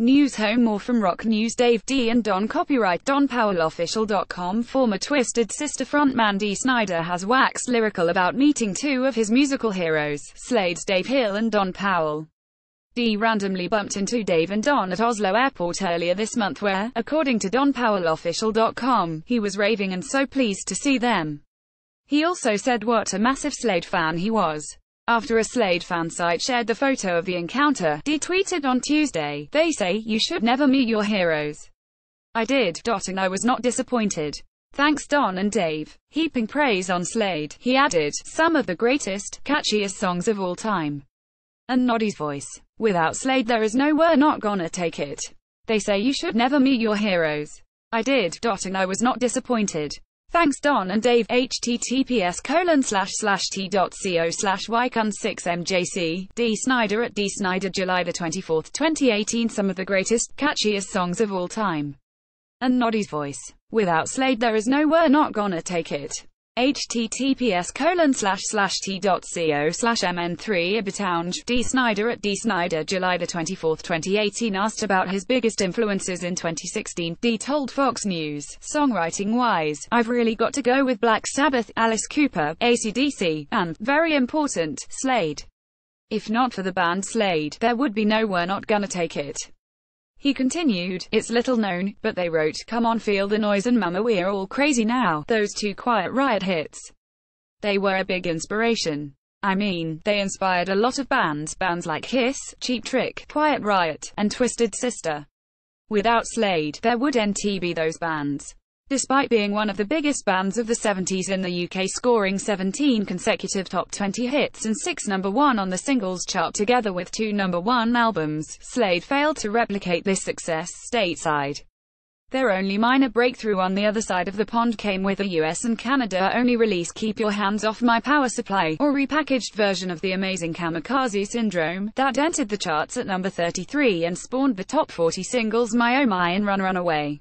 News home more from Rock News Dave D and Don Copyright DonPowellOfficial.com Former Twisted Sister frontman Dee Snider has waxed lyrical about meeting two of his musical heroes, Slade's Dave Hill and Don Powell. Dee randomly bumped into Dave and Don at Oslo Airport earlier this month where, according to DonPowellOfficial.com, he was raving and so pleased to see them. He also said what a massive Slade fan he was. After a Slade fan site shared the photo of the encounter, Dee tweeted on Tuesday, They say, you should never meet your heroes. I did, dot and I was not disappointed. Thanks Don and Dave. Heaping praise on Slade, he added, some of the greatest, catchiest songs of all time. And Noddy's voice. Without Slade there is no we're not gonna take it. They say you should never meet your heroes. I did, dot and I was not disappointed. Thanks Don and Dave, https colon slash slash t.co slash ycun6mjc, Dee Snider at Dee Snider July the 24th, 2018 Some of the greatest, catchiest songs of all time. And Noddy's voice. Without Slade there is no we're not gonna take it https colon slash slash t.co slash mn3 Ibitownge, Dee Snider at Dee Snider July the 24th 2018 asked about his biggest influences in 2016, Dee told Fox News, songwriting wise, I've really got to go with Black Sabbath, Alice Cooper, AC/DC, and, very important, Slade. If not for the band Slade, there would be no We're Not Gonna Take It. He continued, It's little known, but they wrote Come On Feel the Noise and Mama We're All Crazy Now, those two Quiet Riot hits. They were a big inspiration. I mean, they inspired a lot of bands, bands like Kiss, Cheap Trick, Quiet Riot, and Twisted Sister. Without Slade, there wouldn't be those bands. Despite being one of the biggest bands of the 70s in the UK scoring 17 consecutive top 20 hits and 6 number 1 on the singles chart together with two number 1 albums, Slade failed to replicate this success stateside. Their only minor breakthrough on the other side of the pond came with a US and Canada only release Keep Your Hands Off My Power Supply, or repackaged version of the amazing Kamikaze Syndrome, that entered the charts at number 33 and spawned the top 40 singles My Oh My and Run Run Away.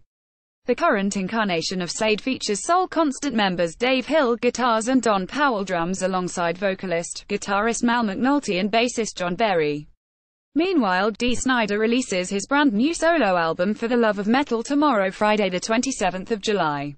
The current incarnation of Slade features sole constant members Dave Hill guitars and Don Powell drums alongside vocalist, guitarist Mal McNulty and bassist John Berry. Meanwhile, Dee Snider releases his brand new solo album For the Love of Metal tomorrow Friday the 27th of July.